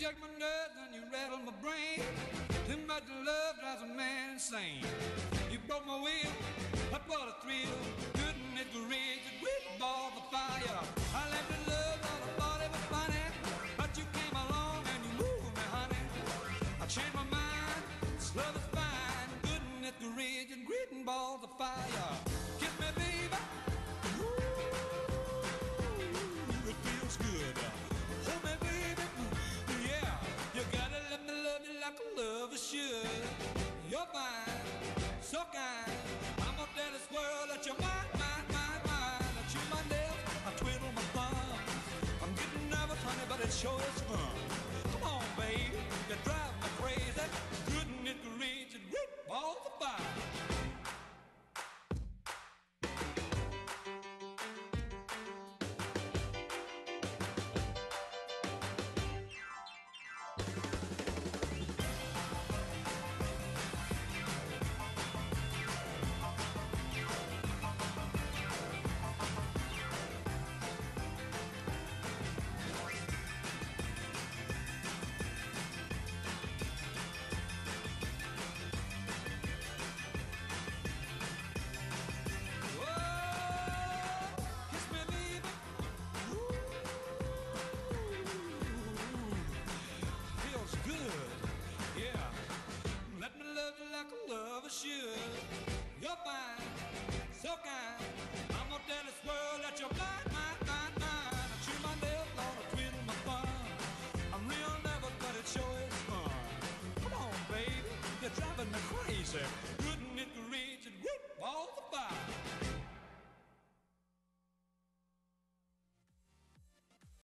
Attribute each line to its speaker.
Speaker 1: You shake my nerves and you rattle my brain. Too much love drives a man insane. You broke my will, but what a thrill. Goodness gracious, with ball the fire. I left in love, all the body was funny. But you came along and you moved me, honey. I changed my mind, this love is fine. Goodness gracious, gritting balls of fire. So kind. I'm tell this world that you're mine, mine, mine, mine. I chew my nails, I twiddle my thumbs. I'm getting nervous, honey, but it sure is for sure. You're fine, so kind. I'm gonna tell this world that you're blind, mine, mine, mine. I chew my nails on a twiddle my thumb. I'm real never, but it sure is fun. Come on, baby, you're driving me crazy. Wouldn't it reach and whoop all the